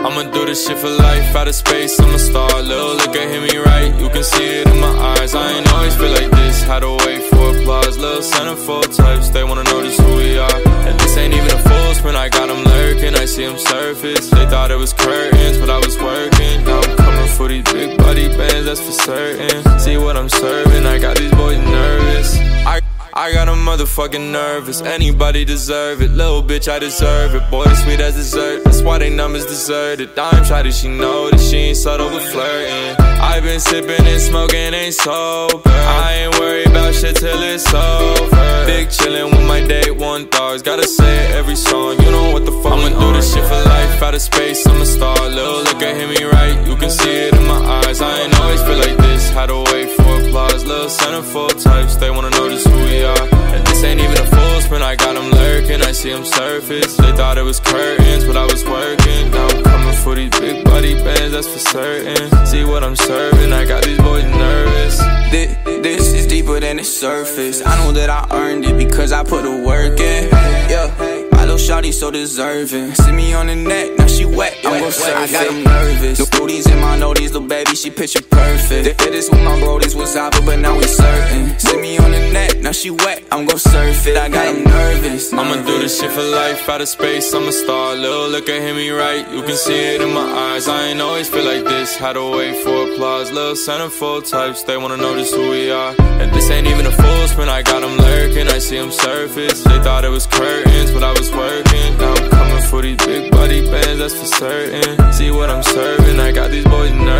I'ma do this shit for life, out of space, I'm a star. Little look at hit me right, you can see it in my eyes. I ain't always feel like this, had to wait for applause. Little centerfold types, they wanna know just who we are. And this ain't even a full sprint, I got them lurking, I see them surface. They thought it was curtains, but I was working. Now I'm coming for these big body bands, that's for certain. See what I'm serving, I got these boys nervous. I I got motherfucking nervous. Anybody deserve it. Little bitch, I deserve it. Boy, sweet as dessert. That's why they numbers deserted. Dime try to she know that she ain't subtle with flirting. i been sipping and smoking, ain't sober. I ain't worried about shit till it's over. Big chillin' with my day one dogs. Gotta say it every song. You know what the fuck I'ma do this shit for life. Out of space, I'm a star. Little look at hit me right. You can see it in my eyes. I ain't always feel like this. Had to wait for applause. Little centerfold types. They wanna know just who we are. And this ain't even a full sprint, I got them lurking, I see them surface. They thought it was curtains, but I was working. Now I'm coming for these big body bands, that's for certain. See what I'm serving, I got these boys nervous. This, this is deeper than the surface. I know that I earned it because I put the work in. Yeah. My little shawty so deserving. See me on the net, now she wet. I'm gon' surf I got them nervous. The booties in my noties, little baby, she picture perfect. They did this with my bro, this was Zappa, but now we certain. See me on the net, now she wet. I'm gon' surf it. I got them nervous. I'ma do this shit for life, out of space, I'm a star. Little look at hit me right, you can see it in my eyes. I ain't always feel like this, had to wait for applause. Little centerfold types, they wanna know just who we are. And this ain't even a full sprint, I got them lurking, I see them surface. They thought it was curtains, but I was working. Now I'm coming for these big body bands, that's for certain. See what I'm serving, I got these boys nervous.